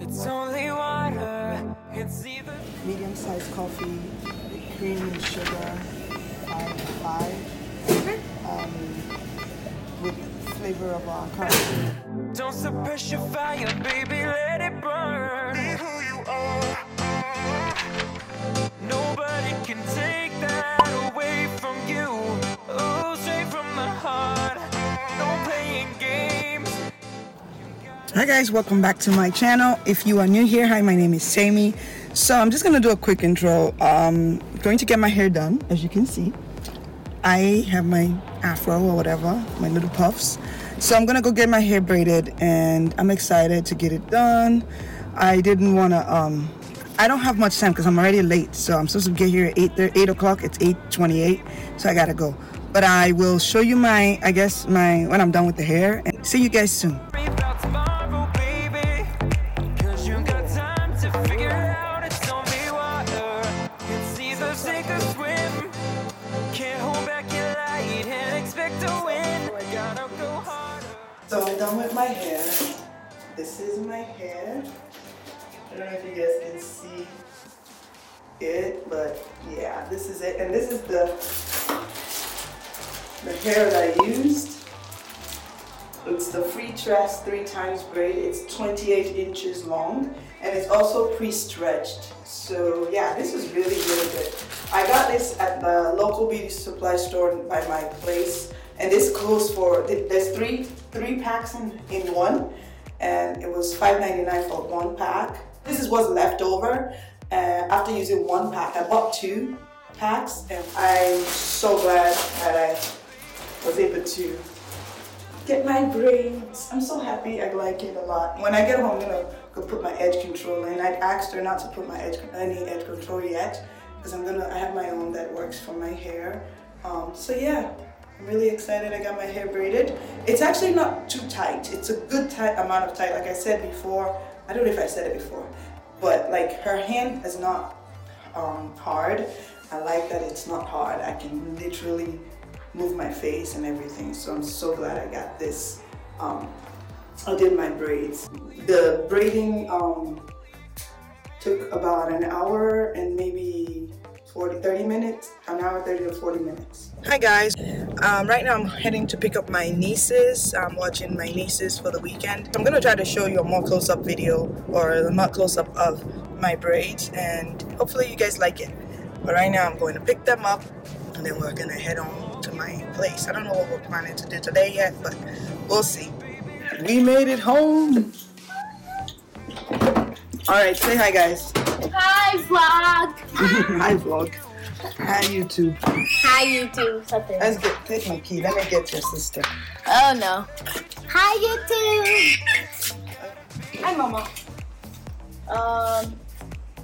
It's only water. Medium sized coffee, cream and sugar, five five, flavor of uh, caramel. Don't suppress your fire, baby. Let it burn. Be who you are. Nobody can take that away from you. Oh, straight from the heart. No playing games. Hi guys, welcome back to my channel. If you are new here, hi, my name is Sammy. So I'm just gonna do a quick intro. Um, going to get my hair done, as you can see. I have my afro or whatever, my little puffs. So I'm gonna go get my hair braided, and I'm excited to get it done. I didn't wanna. Um, I don't have much time because I'm already late. So I'm supposed to get here at 8 30, 8 o'clock. It's 8:28, so I gotta go. But I will show you my, I guess my when I'm done with the hair, and see you guys soon. So I'm done with my hair. This is my hair. I don't know if you guys can see it, but yeah, this is it. And this is the the hair that I used. It's the Freetress three times braid. It's 28 inches long and it's also pre-stretched. So yeah, this is really, really good. I got this at the local beauty supply store by my place and this goes for, there's three, three packs in, in one and it was $5.99 for one pack. This is what's left over. Uh, after using one pack, I bought two packs and I'm so glad that I was able to get my braids. I'm so happy. I like it a lot. When I get home, I'm gonna go put my edge control in. I asked her not to put my edge any edge control yet because I'm gonna. I have my own that works for my hair. Um, so yeah, I'm really excited. I got my hair braided. It's actually not too tight. It's a good tight amount of tight. Like I said before, I don't know if I said it before, but like her hand is not um, hard. I like that it's not hard. I can literally move my face and everything. So I'm so glad I got this. Um, I did my braids. The braiding um, took about an hour and maybe 40, 30 minutes, an hour 30 to 40 minutes. Hi guys, um, right now I'm heading to pick up my nieces. I'm watching my nieces for the weekend. I'm gonna try to show you a more close-up video or a more close-up of my braids and hopefully you guys like it. But right now I'm going to pick them up and then we're gonna head on to my place. I don't know what we're planning to do today yet, but we'll see. We made it home. All right, say hi guys. Hi, vlog. hi vlog. Hi YouTube. Hi, YouTube. Something. Let's get take my key. Let me get your sister. Oh no. Hi, YouTube. Hi mama. Um.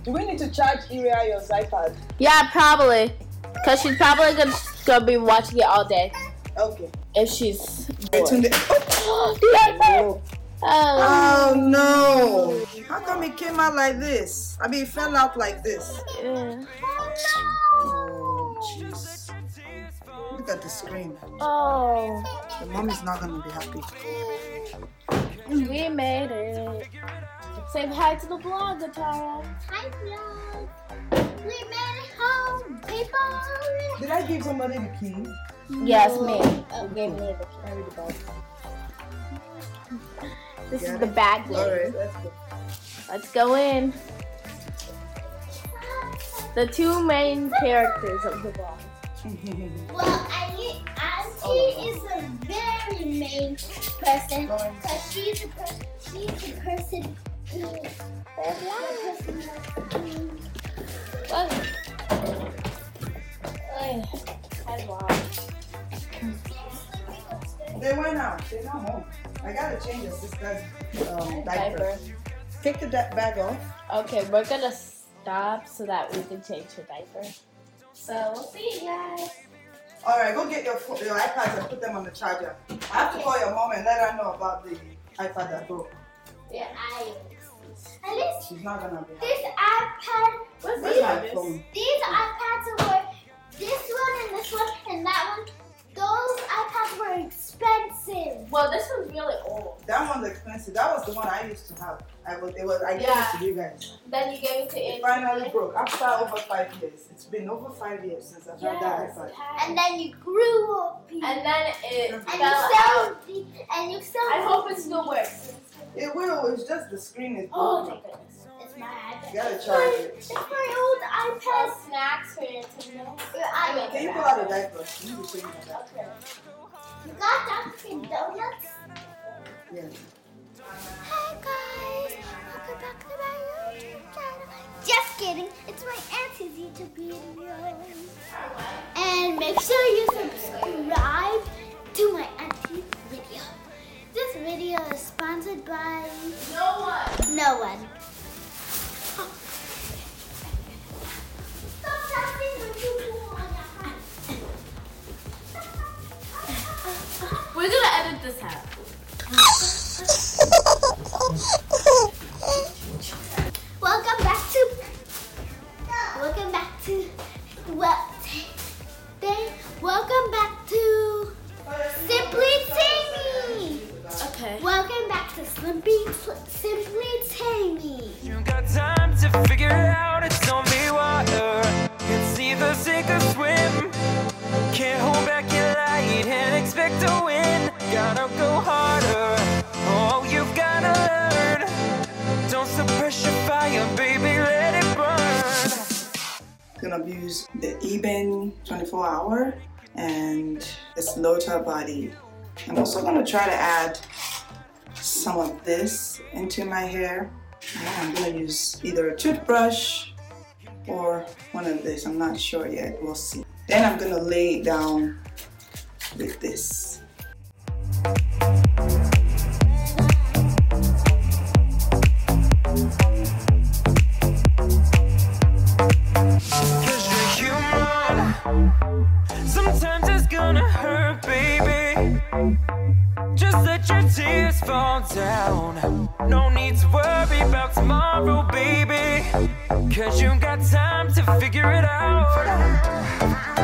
Do we need to charge Iria's iPad? Yeah, probably. Cause she's probably gonna, gonna be watching it all day Okay. if she's. Bored. Tunde- Oh. Do you like that? Oh. Oh. no! How come it came out like this? I mean, it fell out like this. yeah. Oh jeez. Look at the screen. Oh. The mom is not gonna be happy. We made it. Say hi to the vlog, Tara. Hi vlog. We made it home, people. Did I give somebody the key? Yes, me. You gave me the This is Got the it? bag. All right, let's go. Let's go in. The two main characters of the vlog. Well, I Auntie is a very main person because she's the per- she's the person who. They went out. They're not home. I gotta change your sister's um, diaper. Diaper. Take the da- bag off. Okay, we're gonna stop so that we can change her diaper. So we'll see you guys. All right, go get your your iPads and put them on the charger. I have to call your mom and let her know about the iPad that broke. Yeah, I. At least She's not gonna be. this iPad was these, these iPads were this one and this one and that one. Those iPads were expensive. Well, this one's really old. That one's expensive. That was the one I used to have. I was, it was, I gave Yeah. it to you guys. Then you gave it to It finally broke after over five years. It's been over five years since I've had that iPad. And then you grew up. Pete. And then it And fell you out. still, and you still. I hope it still works. It will. It's just the screen is Oh, broken. thank goodness. It's my. You gotta charge it. It's my old iPad. Snacks for your Nintendo. I Can you pull out a diaper? You need to change my diaper. Okay. You got Dunkin' Donuts? Yeah. Hey guys, welcome back to my YouTube channel. Just kidding, it's my auntie's YouTube video. And make sure you out, it's only water. It's either sink or swim. Can't hold back your light and expect to win. Gotta go harder. Oh, you've gotta learn. Don't suppress your fire, baby, let it burn. Gonna use the Ebin 24 hour and the Slota body. I'm also gonna try to add some of this into my hair. I'm gonna use either a toothbrush or one of this. I'm not sure yet. We'll see. Then I'm gonna lay it down with this. Sometimes it's gonna hurt, baby. Just let your tears fall down. No need to worry about tomorrow, baby. Cause you got time to figure it out.